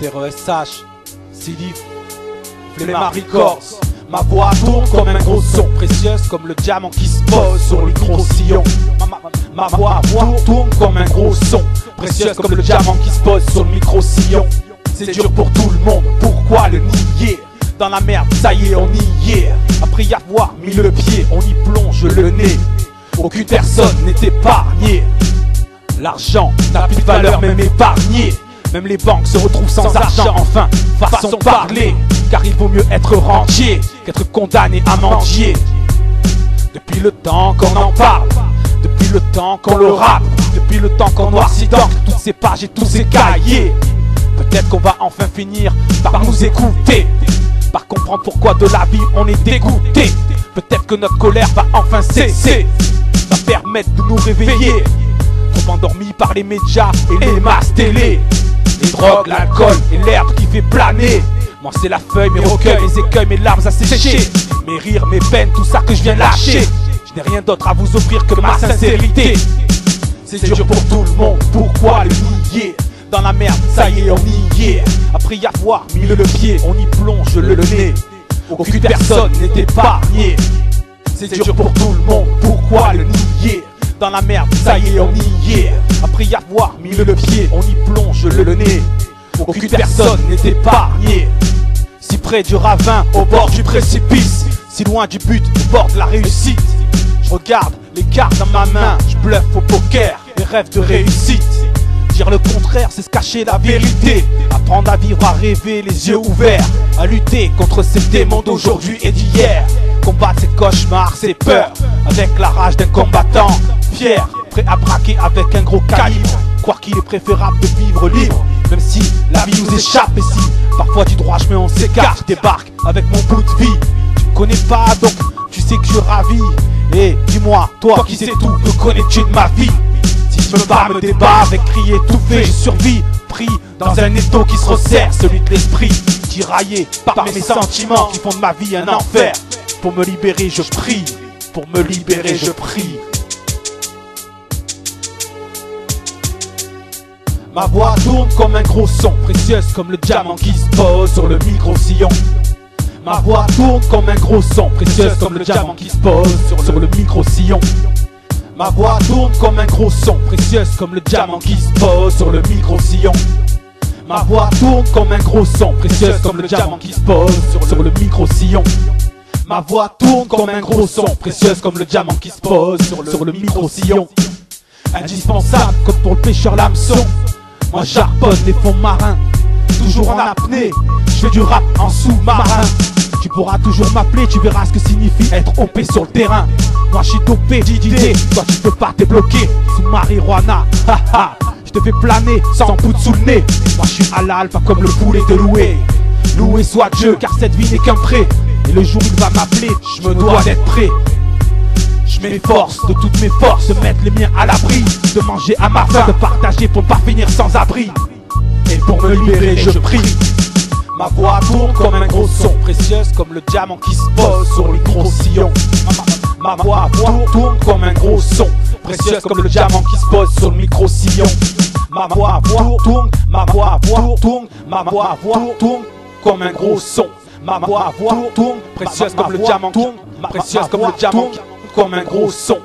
Terre SH, Sidif, Flemma Records. Ma voix tourne comme un gros son, précieuse comme le diamant qui se pose sur le micro-sillon. Ma, ma- ma voix, voix tourne comme un gros son, précieuse comme le diamant qui se pose sur le micro-sillon. C'est dur pour tout le monde, pourquoi le nier? Dans la merde, ça y est, on y est. Après y avoir mis le pied, on y plonge le nez. Aucune personne n'est épargnée. L'argent n'a plus de valeur, même épargné. Même les banques se retrouvent sans argent, enfin, façon de parler. Car il vaut mieux être rentier qu'être condamné à mendier. Depuis le temps qu'on en parle, depuis le temps qu'on le rappe, depuis le temps qu'on noircit d'encre toutes ces pages et tous ces cahiers. Peut-être qu'on va enfin finir par nous écouter, par comprendre pourquoi de la vie on est dégoûté. Peut-être que notre colère va enfin cesser, va permettre de nous réveiller. Trop endormis par les médias et les masses télé. Les drogues, l'alcool et l'herbe qui fait planer. Moi c'est la feuille, mes recueils, mes écueils, mes larmes à sécher. Mes rires, mes peines, tout ça que je viens lâcher. Je n'ai rien d'autre à vous offrir que ma sincérité. C'est dur pour tout le monde, pourquoi le nier? Dans la merde, ça y est, on y est. Après y avoir mis le pied, on y plonge le nez. Aucune personne n'est épargnée. C'est dur pour tout le monde, pourquoi le nier? Dans la merde, ça y est, on y est. Après y avoir mis le pied, on y plonge le nez. Aucune personne n'est épargnée. Si près du ravin, au bord du précipice, si loin du but, au bord de la réussite. Je regarde les cartes dans ma main, je bluffe au poker, les rêves de réussite. Dire le contraire, c'est se cacher la vérité. Apprendre à vivre, à rêver, les yeux ouverts. À lutter contre ces démons d'aujourd'hui et d'hier. Combattre ces cauchemars, ces peurs. Avec la rage d'un combattant. Prêt à braquer avec un gros calibre. Croire qu'il est préférable de vivre libre. Même si la vie nous échappe et si parfois du droit chemin on s'écarte. Débarque avec mon bout de vie. Tu me connais pas donc tu sais que je ravis. Et dis-moi, toi qui sais tout, que connais-tu de ma vie? Si je me bats, me débat avec cri étouffé, je survis, pris dans un étau qui se resserre, celui de l'esprit, tiraillé par mes sentiments qui font de ma vie un enfer. Pour me libérer, je prie, pour me libérer, je prie. Ma voix tourne comme un gros son, précieuse comme le diamant qui se pose sur le micro-sillon. Ma voix tourne comme un gros son, précieuse comme le diamant qui se pose sur, le micro-sillon. Ma voix tourne comme un gros son, précieuse comme le diamant qui se pose sur le micro-sillon. Ma voix tourne comme un gros son, précieuse comme le diamant qui se pose sur, le micro-sillon. Ma voix tourne comme un gros son, précieuse comme le diamant qui se pose sur le micro-sillon. Indispensable comme pour le pêcheur l'hameçon. Moi j'arponne les fonds marins, toujours en apnée. Je fais du rap en sous-marin. Tu pourras toujours m'appeler, tu verras ce que signifie être OP sur le terrain. Moi je suis dopé d'idées, toi tu peux pas débloquer sous marijuana. Haha, je te fais planer sans poudre sous le nez. Moi je suis halal, pas comme le poulet de louer. Loué soit Dieu, car cette vie n'est qu'un prêt. Et le jour où il va m'appeler, je me dois d'être prêt. Je m'efforce de toutes mes forces de mettre les miens à l'abri, de manger à ma faim, de partager pour ne pas finir sans abri. Et pour me libérer, je prie. Ma voix tourne comme un gros son, précieuse comme le diamant qui se pose sur le gros sillon. Ma, voix tourne, tourne comme un gros son, précieuse comme le diamant qui se pose sur le micro-sillon. Ma voix tourne, ma voix tourne, ma voix tourne, comme un gros son. Ma voix tourne, précieuse comme le diamant, tourne, précieuse comme le diamant, comme un gros son.